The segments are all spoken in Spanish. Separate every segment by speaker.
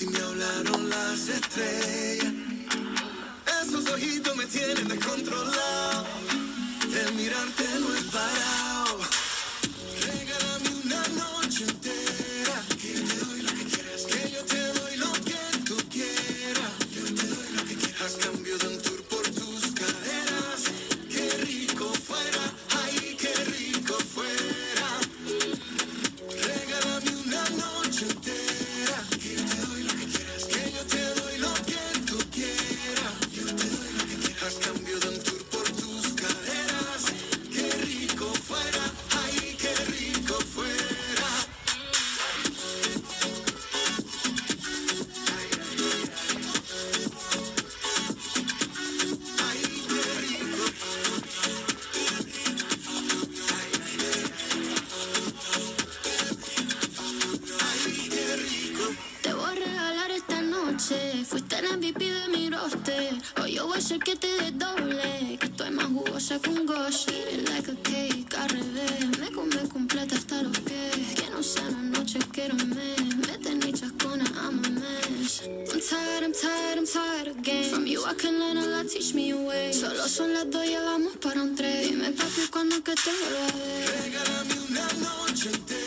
Speaker 1: Y me hablaron las estrellas. Esos ojitos me tienen descontrolado. Roster. Hoy yo voy a hacer que te desdoble. Que estoy más jugosa que un gosh. Like a cake, al revés. Me come completa hasta los pies. Que no sea una noche, quiero un mes. Me tenés chascona, I'm a mess. I'm tired, I'm tired, I'm tired again. From you I can learn a lot, teach me your way. Solo son las dos, ya vamos para un tres. Dime papi, cuando que te vuelva a ver.
Speaker 2: Regálame una noche entera.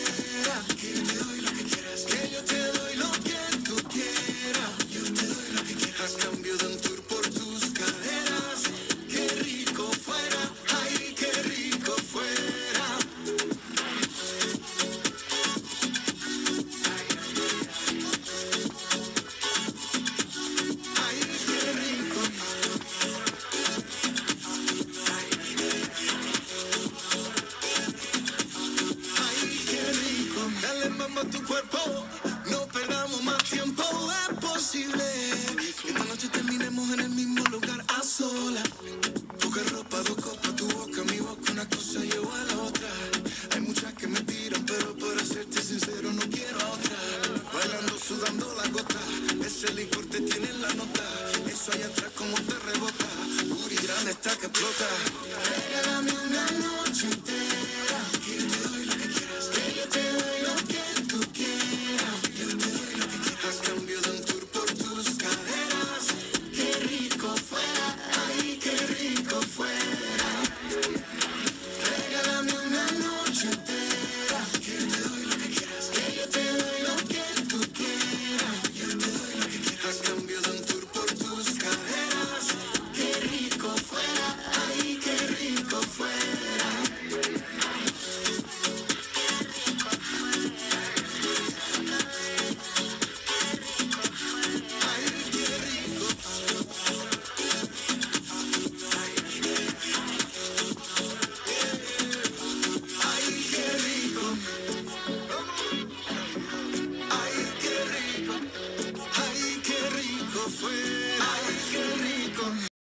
Speaker 2: explota. Regálame una noche